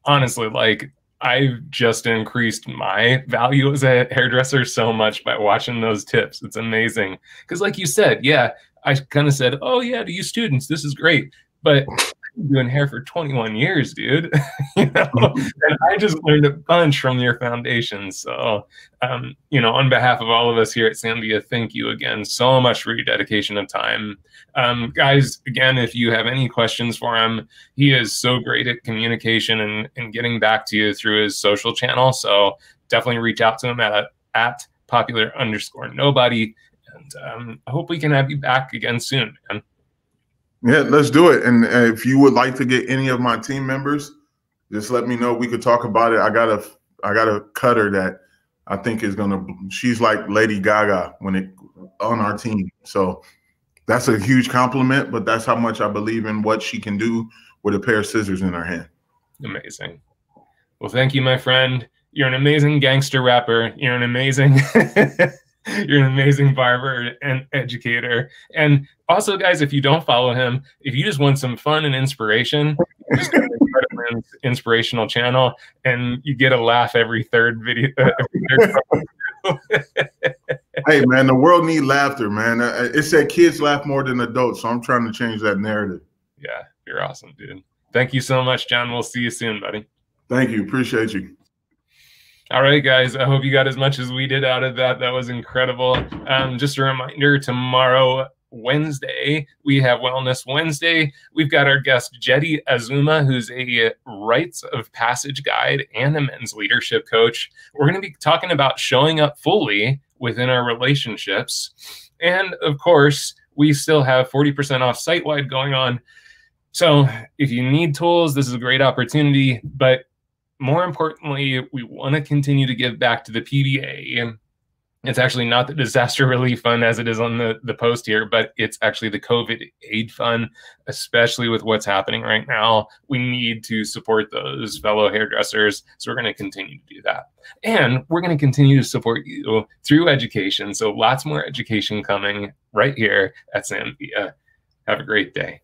[SPEAKER 1] honestly like I've just increased my value as a hairdresser so much by watching those tips. It's amazing. Because, like you said, yeah, I kind of said, "Oh yeah, to you students, this is great," but doing hair for 21 years, dude. you know, and I just learned a bunch from your foundation. So, um, you know, on behalf of all of us here at Sam Villa, thank you again so much for your dedication of time. Um, guys, again, if you have any questions for him, he is so great at communication and, and getting back to you through his social channel. So definitely reach out to him at at popular underscore nobody. And um, I hope we can have you back again soon, man.
[SPEAKER 2] Yeah, let's do it. And uh, if you would like to get any of my team members, just let me know. We could talk about it. I got a I got a cutter that I think is gonna. She's like Lady Gaga when it on our team. So that's a huge compliment. But that's how much I believe in what she can do with a pair of scissors in her hand.
[SPEAKER 1] Amazing. Well, thank you, my friend. You're an amazing gangster rapper. You're an amazing You're an amazing barber and educator. And also, guys, if you don't follow him, if you just want some fun and inspiration, just go to inspirational channel and you get a laugh every third video. Uh, every
[SPEAKER 2] third hey, man, the world need laughter, man. Uh, uh, it said kids laugh more than adults, so I'm trying to change that narrative.
[SPEAKER 1] Yeah, you're awesome, dude. Thank you so much, John. We'll see you soon, buddy.
[SPEAKER 2] Thank you. Appreciate you.
[SPEAKER 1] All right, guys. I hope you got as much as we did out of that. That was incredible. Um, just a reminder tomorrow, Wednesday, we have Wellness Wednesday. We've got our guest, Jetty Azuma, who's a rites of passage guide and a men's leadership coach. We're going to be talking about showing up fully within our relationships. And of course, we still have 40% off site wide going on. So if you need tools, this is a great opportunity. But more importantly, we want to continue to give back to the PBA. It's actually not the disaster relief fund as it is on the, the post here, but it's actually the COVID aid fund, especially with what's happening right now. We need to support those fellow hairdressers. So we're going to continue to do that. And we're going to continue to support you through education. So lots more education coming right here at Sam Villa. Have a great day.